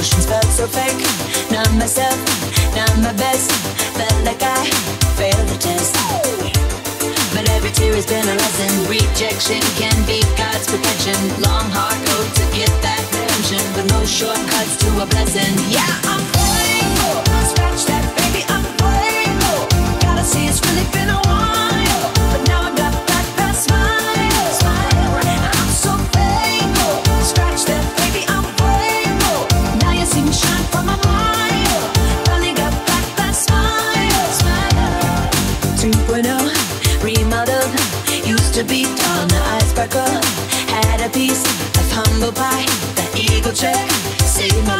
through motions felt so fake. Not myself, not my best. Felt like I failed the test. But every tear has been a lesson. Rejection can be God's protection. Long hard road to get that redemption, but no shortcuts to a blessing. Yeah, I'm be tall, sparkle. Had a piece of humble pie. That eagle check saved my